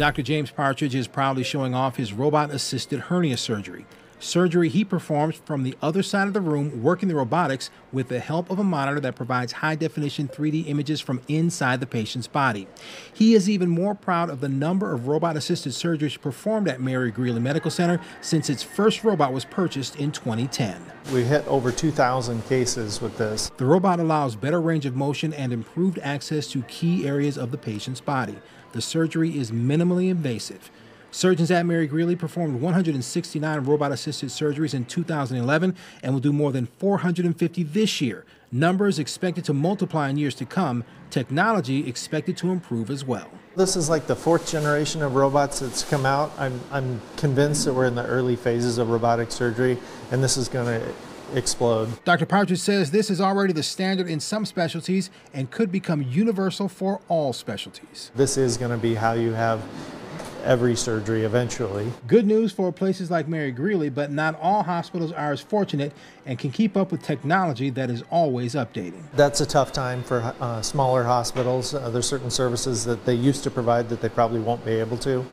Dr. James Partridge is proudly showing off his robot assisted hernia surgery. Surgery he performs from the other side of the room, working the robotics with the help of a monitor that provides high definition 3D images from inside the patient's body. He is even more proud of the number of robot assisted surgeries performed at Mary Greeley Medical Center since its first robot was purchased in 2010. We hit over 2,000 cases with this. The robot allows better range of motion and improved access to key areas of the patient's body. The surgery is minimally invasive. Surgeons at Mary Greeley performed 169 robot assisted surgeries in 2011 and will do more than 450 this year. Numbers expected to multiply in years to come, technology expected to improve as well. This is like the fourth generation of robots that's come out. I'm, I'm convinced that we're in the early phases of robotic surgery, and this is going to explode. Dr. Partridge says this is already the standard in some specialties and could become universal for all specialties. This is going to be how you have every surgery eventually. Good news for places like Mary Greeley, but not all hospitals are as fortunate and can keep up with technology that is always updating. That's a tough time for uh, smaller hospitals. Uh, there's certain services that they used to provide that they probably won't be able to.